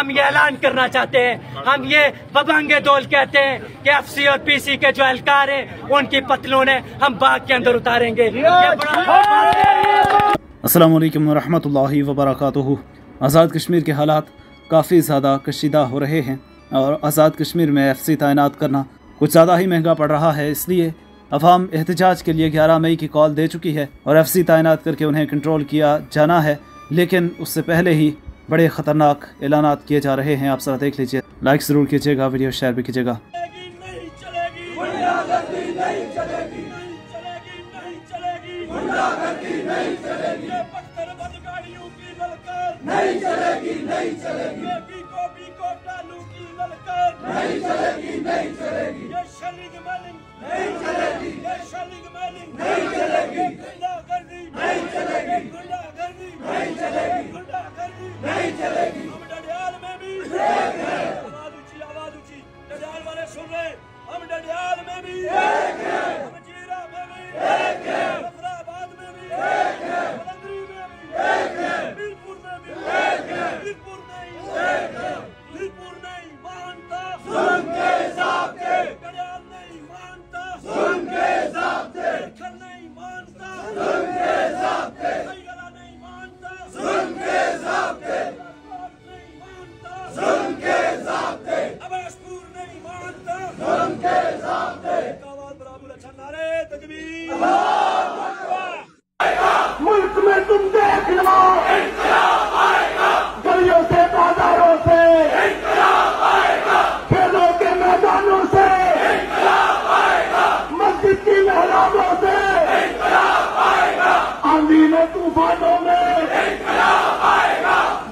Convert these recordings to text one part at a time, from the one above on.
हम ये ऐलान करना चाहते हैं। हम ये बबांगे दौल कहते हैं कि एफसी और पीसी के जो एहलकार हैं उनकी पतलून है हम बाग के अंदर उतारेंगे। बड़ा अस्सलाम वालेकुम आज़ाद कश्मीर के हालात काफ़ी ज़्यादा कशीदा हो रहे हैं और आज़ाद कश्मीर में एफ़ सी तैनात करना कुछ ज़्यादा ही महँगा पड़ रहा है इसलिए अवाम एहतजाज के लिए 11 मई की कॉल दे चुकी है और एफ़ सी तैनात करके उन्हें कंट्रोल किया जाना है लेकिन उससे पहले ही बड़े ख़तरनाक ऐलान किए जा रहे हैं। आप सर देख लीजिए। लाइक ज़रूर कीजिएगा वीडियो शेयर भी कीजिएगा। चलेगी नहीं चलेगी। गुंडागर्दी नहीं चलेगी। मुल्क में तुम देख लो गलियों से, बाजारों से, खेलों के मैदानों से, मस्जिद की महराबों से आंधी में तूफानों में,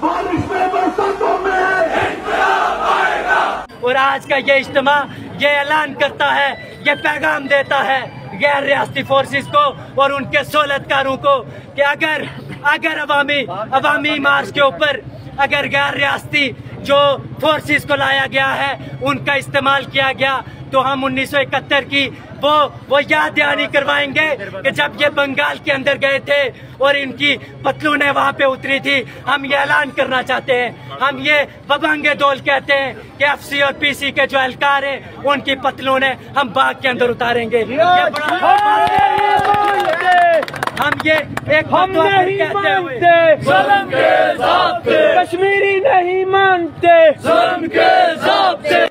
बारिश में, बरसातों में। और आज का ये इज्तम, ये ऐलान करता है, ये पैगाम देता है। गैर रियाती फोर्सेस को और उनके सहूलतकारों को कि अगर अगर अवामी अवामी मार्च के ऊपर अगर गैर रियाती जो फोर्सेस को लाया गया है, उनका इस्तेमाल किया गया तो हम 1971 की वो वो याद दहानी करवाएँगे कि जब ये बंगाल के अंदर गए थे और इनकी पतलूने वहाँ पे उतरी थी हम ये ऐलान करना चाहते हैं। हम ये बबंगे दौल कहते हैं कि एफसी और पीसी के जो एहलकार हैं उनकी पतलूने हम बाग के अंदर उतारेंगे। हम ये एक हम नहीं मानते के कश्मीरी नहीं मानते।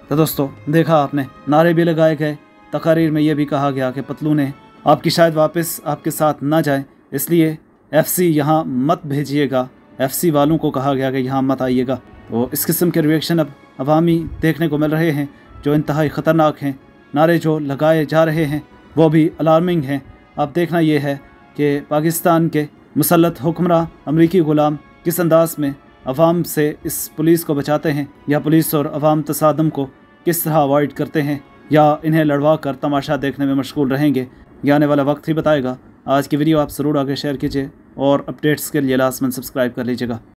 तो दोस्तों, देखा आपने, नारे भी लगाए गए। तकारीर में यह भी कहा गया कि पतलू ने आपकी शायद वापस आपके साथ ना जाए, इसलिए एफ़ सी यहाँ मत भेजिएगा। एफ़ सी वालों को कहा गया कि यहाँ मत आइएगा। तो इस किस्म के रिएक्शन अब अवामी देखने को मिल रहे हैं, जो इंतहाई ख़तरनाक हैं। नारे जो लगाए जा रहे हैं, वो भी अलार्मिंग हैं। अब देखना ये है कि पाकिस्तान के मुसलत हुक्मरान अमरीकी ग़ुलाम किस अंदाज में अवाम से इस पुलिस को बचाते हैं, या पुलिस और अवाम तसादम को किस तरह अवॉइड करते हैं या इन्हें लड़वा कर तमाशा देखने में मशगूल रहेंगे, ये आने वाला वक्त ही बताएगा। आज की वीडियो आप ज़रूर आगे शेयर कीजिए और अपडेट्स के लिए लास्ट में सब्सक्राइब कर लीजिएगा।